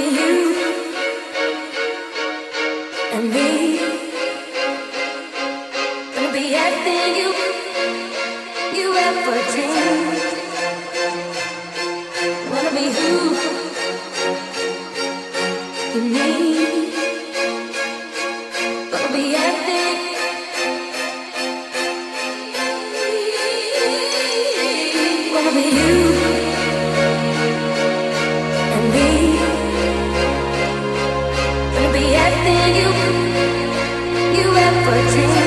you and me. Gonna be everything you you ever dreamed. Wanna be who. Gonna be everything. Wanna be you. Everything you you ever dreamed.